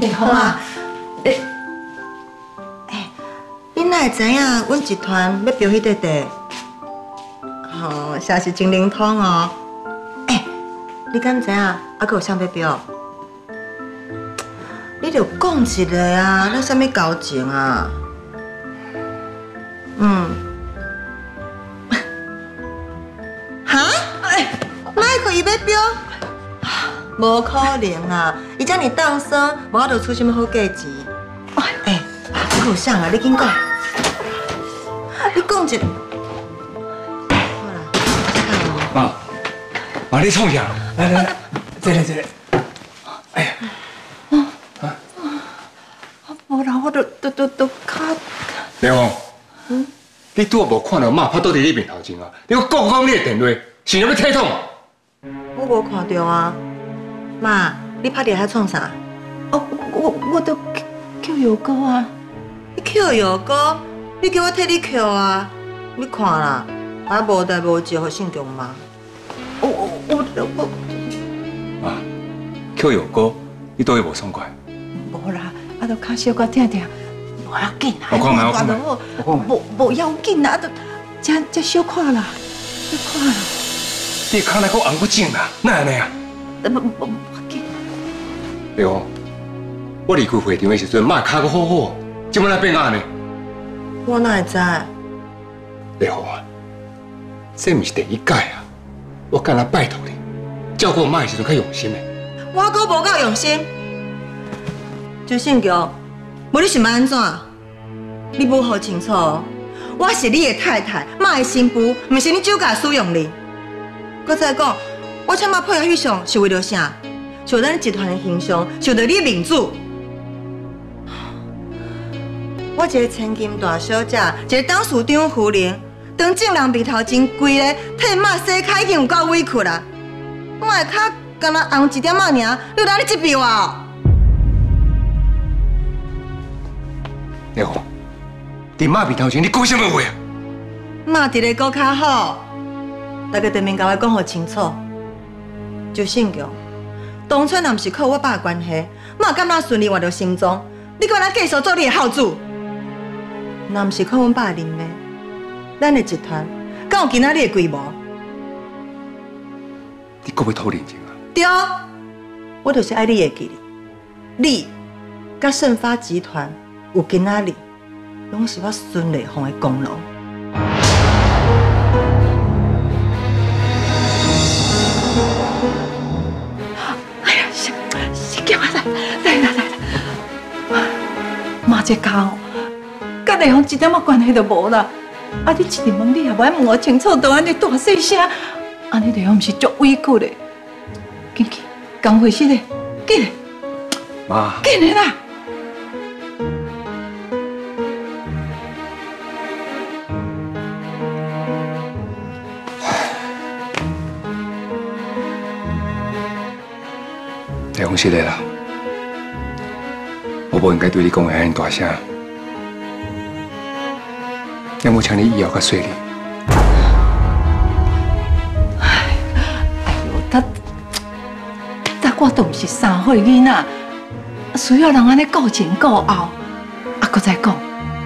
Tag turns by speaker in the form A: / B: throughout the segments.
A: 你好啊，诶，哎，你哪会知影阮集团要标迄块地？哦，实是真灵通哦。哎，你敢知影啊？搁有啥要标？你着讲一个啊！那啥物交情啊？嗯。哈？哎，哪可伊要标？无可能啊！伊遮尔当生，无法度出什么好价钱。哎，还有啥啊？你紧讲。你讲一。好啦，
B: 妈，妈你创啥？来来来，坐来坐来。哎呀。
A: 啊。无啦，我都都都都卡。
B: 梁红。嗯。你拄无看到妈拍倒伫你面头前啊？你讲讲你的电话，是要体统？
A: 我无看到啊。妈，你拍电话创啥？
C: 哦，我我都扣药膏啊！
A: 你扣药膏？你叫我替你扣啊！你看啦，还无代无志，互姓强吗？
C: 我我我我
B: 妈，扣药膏，你都会无爽快？
C: 无啦，啊，都卡小可听听，无要紧
B: 啊！我看下，我看下，我
C: 看无无要紧啊，都这这小看啦，小看啦。
B: 你看那个红骨肿啦，哪安尼啊？不不不，对哦，我离开会场的时阵，妈脚阁好好，怎么来变安尼？
A: 我哪会知？
B: 丽红啊，这不是第一届啊，我干那拜托你，照顾妈的时阵较用心的。
A: 我阁无够用心。周信强，无你想要安怎？你无好清楚，我是你的太太，妈的新妇，不是你酒驾使用的。搁再讲。我请马配合翕相是为了啥？就咱集团的形象，就着你的面子。我一个千金大小姐，一个董事长夫人，当正人面头前跪咧，替妈洗脚已经有够委屈啦。我的脚敢若红一点仔尔，你有哪里这边我？
B: 你好，伫妈面头前你讲什么话啊？
A: 妈伫咧讲较好，大家对面甲我讲好清楚。就姓强，当初若不是靠我爸的关系，嘛敢那顺利换到心中？你敢那继续做你的后主？若不是靠阮爸的人脉，咱的集团敢有今仔日的规模？
B: 你搁要讨认真啊？
A: 对，我就是爱你的记忆。你甲盛发集团有今仔日，拢是我孙丽凤的功劳。这家甲丽芳一点仔关系都无啦！啊，你一直问你也不爱问我清楚，都安尼大细声，安尼丽芳不是足委屈的。进去，工会室的，进来。
B: 妈，
A: 进来啦！
B: 丽芳是的啦。我不应该对你讲的遐大声，要么请你以后较细哩。
C: 哎，哎呦，他，他我都不是三岁囡仔，需要人安尼顾前顾后。啊，搁再讲，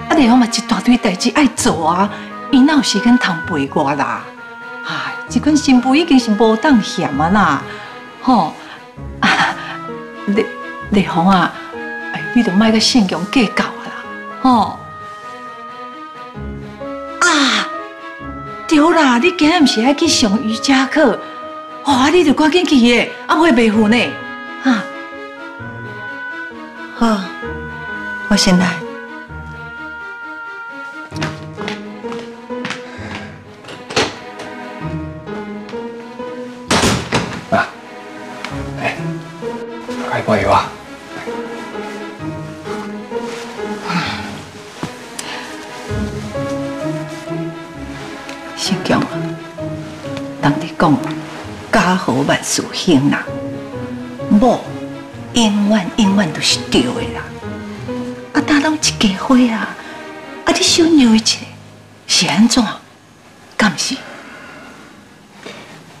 C: 啊，你方嘛一大堆代志爱做啊，伊哪有时间通陪我啦？哎，这款新妇已经是无当闲啊啦，吼，丽丽芳啊。你就卖个信用计较啦，吼！啊，对啦，你今日不是爱去上瑜伽课？哇，你就赶紧去耶，啊会袂赴呢？啊，好，我先来。讲家和万事兴啦，某永远永远都是对的啦。啊，大拢一家伙啊，啊，你小牛一切是安怎？敢是？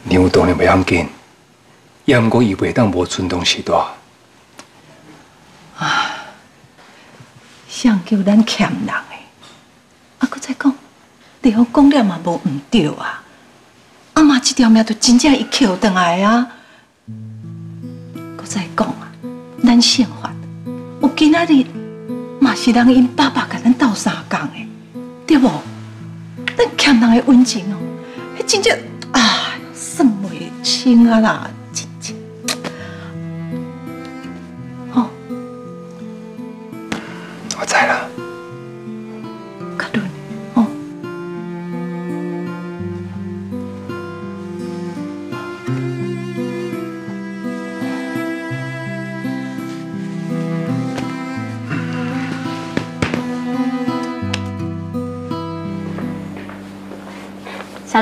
B: 牛当然袂要紧，也毋过伊袂当无尊重时代。
C: 哎，想叫咱欠人的。啊，搁再讲，你好讲了嘛无唔对啊。啊妈，这条命就真正一扣回来啊。搁再讲啊，咱生活有今仔日嘛是人因爸爸甲咱斗相共的，对不？咱欠人的温情哦，迄真正啊，算袂清啊啦。
D: 小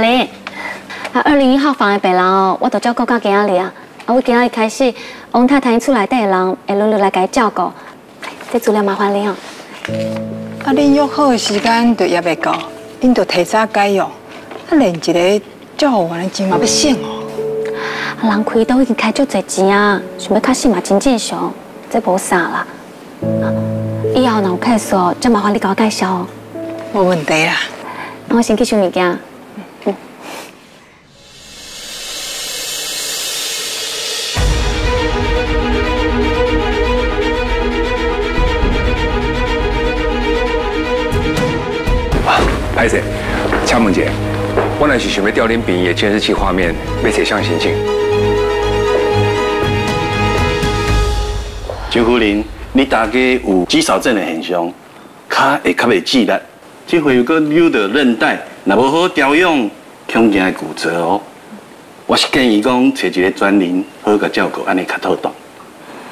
D: 林，啊，二零一号房的病人哦，我都照顾到今仔日啊。啊，我今仔日开始，王太太厝内底的人会轮流来给照顾。这资料麻烦你哦。
E: 啊，恁约好的时间就也未到，恁就提早解约。啊，连一个照顾员的钱嘛要省哦。
D: 人开刀已经开足侪钱啊，想要较省嘛真正常，这无啥啦。以后若有开锁，再麻烦你给我介绍哦。
E: 无问题啦。
D: 那我先去收物件。
B: 拍摄，请问姐，我那是想要调恁病院的监视器画面，要摄像心情。
F: 周夫人，你大概有肌少症的现象，脚会较袂记力，这会有个扭到韧带，若无好调养，恐惊会骨折哦。我是建议讲找一个专人，好个照顾，安尼较妥当。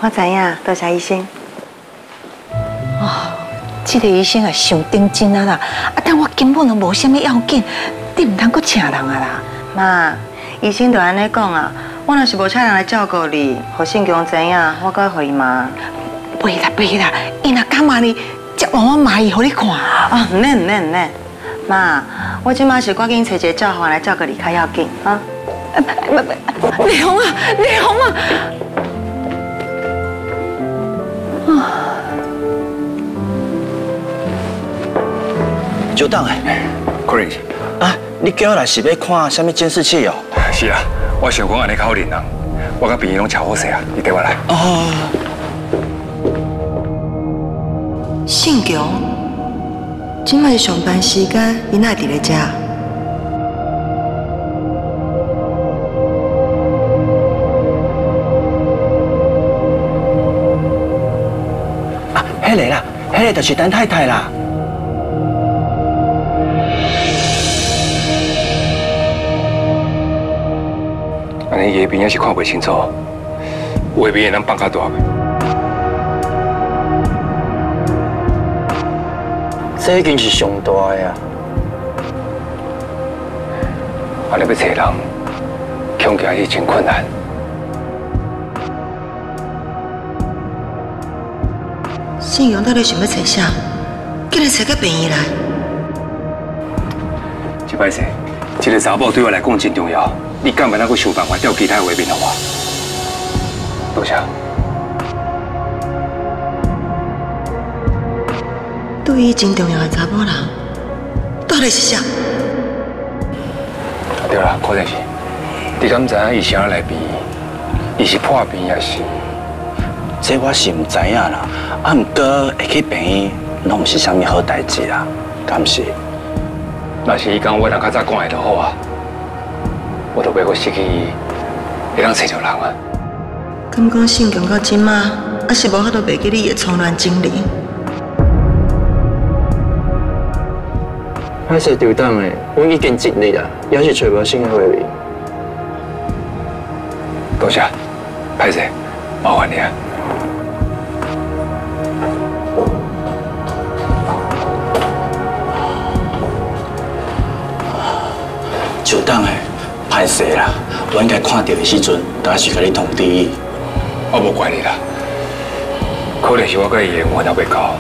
A: 我知影，多谢医生。
C: 这个医生啊，想定真啊啦！啊，但我根本就无什么要紧，你唔通搁请人啊啦！
A: 妈，医生就安尼讲啊，我若是无请人来照顾你，何信强知影，我该回伊妈。
C: 不啦不啦，伊若敢骂你，接我我骂伊，互你看。
A: 啊，唔免唔免唔免，妈，我今嘛是赶紧找一个照护来照顾你，较要紧啊！
C: 不不，李红啊，李红啊！啊。
G: 久等诶，
B: 可能
G: 啊，你叫我来是要看什么监视器哦？
B: 是啊，我想讲安尼较好认人，我甲朋友拢超好势啊，你跟我来。哦。
A: 信强，今麦上班时间，你哪伫咧遮？
G: 啊，迄个啦，迄个就是陈太太啦。
B: 夜边也是看不清楚，外边人放较大。
G: 这已经是上大呀！
B: 安尼要找人，恐惊是真困难。
A: 信用到底想要找啥？竟然找个便宜来？
B: 这摆事，这个查某对我来讲真重要。你干嘛那个想办法调其他卫兵的话？多谢。
A: 对伊真重要的查某人，到底是啥？
B: 对啦，可能是。你敢知影伊啥来病？伊是破病也是？
G: 这我是唔知影啦。啊，不过会去病院，拢唔是啥物好代志啦，敢是？
B: 那是伊讲我人较早讲的就好啊。我都袂过失去，会当找着人啊！
A: 敢讲性强到今嘛，还是无法度袂记你的错乱经历。
G: 歹势丢档的，我已经尽力了，也是找无新的会员。
B: 多谢，歹势，麻烦你啊！
G: 就当的。太细啦！我应该看到的时阵，当是甲你通知。
B: 我无怪你啦，可能是我甲伊缘分还未到。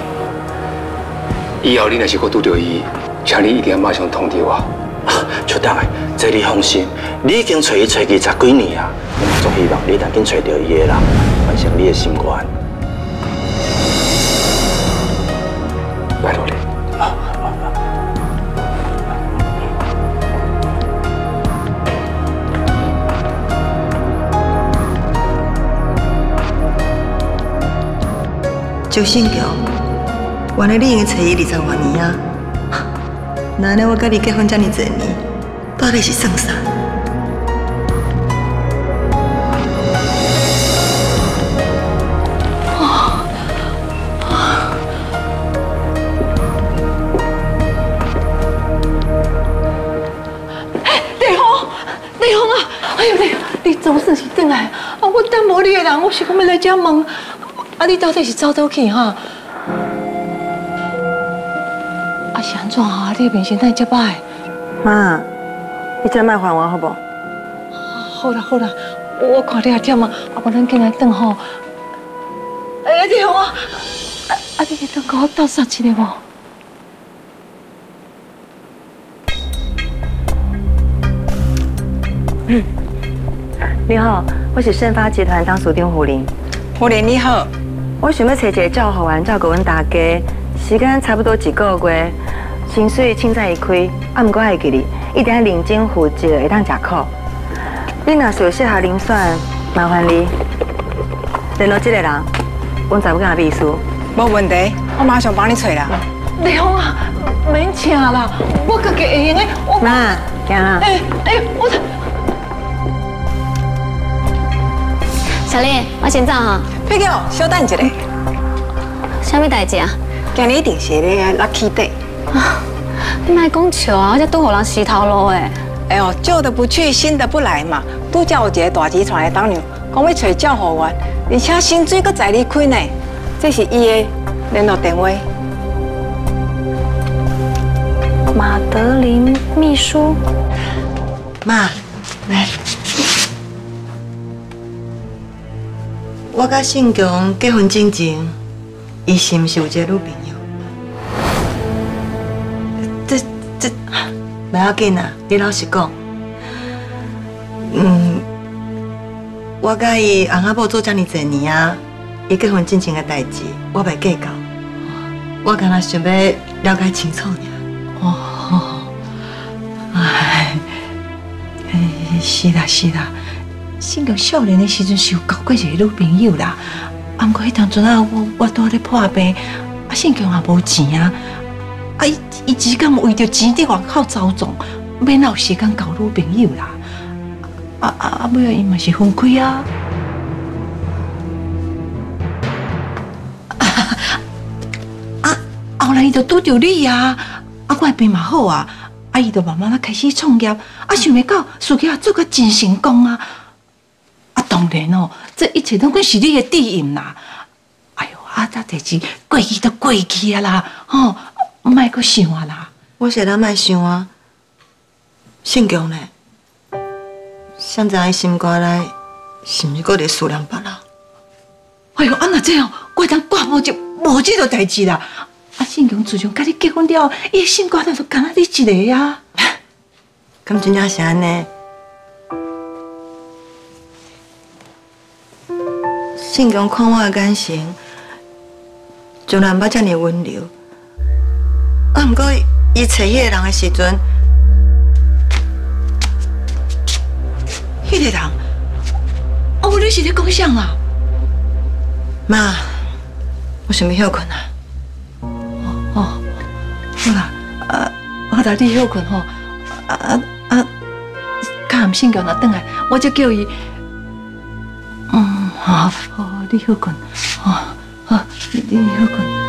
B: 以后你若是搁拄到伊，请你一定要马上通知我。
G: 就当的，这你放心，你已经找伊找伊十几年啊！我嘛足希望你赶紧找到伊的人，完成你的心愿。
A: 周信强，原来你已经找伊二十多年啊！那呢，我跟你结婚这么多年，到底是算啥？
C: 哎呦你，你总算是回来！啊，我等无你的人，我是讲要来这问，啊，你到底是走倒去哈？啊，是安怎啊？你的面神哪这歹？
A: 妈，你再卖还我好不？
C: 好啦好啦，我看你也忝啊，啊，不咱进来等吼。哎呀，你好啊！啊，你等我倒杀一个无？
A: 嗯。你好，我是盛发集团当属丁胡林。
E: 胡林你好，
A: 我想要找一个照护员照顾阮大家，时间差不多一个月，薪水凊彩一开，啊，毋过爱记你，一定要认真负责，会当食苦。你若是有适合人选，麻烦你联络这个人，阮查某囝秘书。
E: 无问题，我马上帮你找啦。
C: 丽芳啊，免请啦，我家己会用的。
A: 妈，行啦。哎哎，我。
D: 小丽，我先走哈。
E: 飞哥，稍等一下。
D: 什么代志啊？
E: 今日一定是咧 lucky day。啊，
D: 你莫讲笑啊！我这都互人洗头路诶。
E: 哎呦，旧的不去，新的不来嘛。都叫有一个大集团来当牛，讲要找教护员，而且薪水搁在你开呢。这是伊的联络电话。
D: 马德琳秘书。
A: 妈，来。我甲信强结婚之前，伊是毋是有一个女朋友？这这不要紧啊！你老实讲，嗯，我甲伊翁阿婆做遮尔侪年啊，伊结婚之前的代志，我袂计较。我刚才想要了解清楚尔。
C: 哦，哎，是啦是啦。信强少年的时阵是有交过一个女朋友啦，啊，毋过迄当阵啊，我我拄咧破病，啊，信强也无钱啊，啊，伊伊只敢为着钱伫外口走动，免有时间交女朋友啦，啊啊啊，尾啊伊嘛是分开啊，啊，后来伊就拄着你啊，啊，我病嘛好啊，啊，伊就慢慢啊开始创业，啊，想袂到事业做个真成功啊。当然哦，这一切都跟是你的底蕴啦。哎呦，啊，这代志过去都过去啊啦，吼，莫搁想啊啦。
A: 我是咱莫想啊，性格呢？现在心肝内是毋是搁在思念别人？
C: 哎呦，啊那这样，怪当挂无就无这个代志啦。啊，信强自从跟你结婚了，伊心肝内就干那你一个呀。
A: 咁真正是安尼。信强看我的眼神，从来捌遮尔温柔。啊，毋过伊找迄个人的时阵，
C: 迄个人，哦，你是咧讲啥啊？
A: 妈，我想要休困啊。
C: 哦，好啦，啊，我带你休困吼。啊啊啊！看暗信强若转来，我就叫伊。好，好，你休困，好，好，你你休困，没错。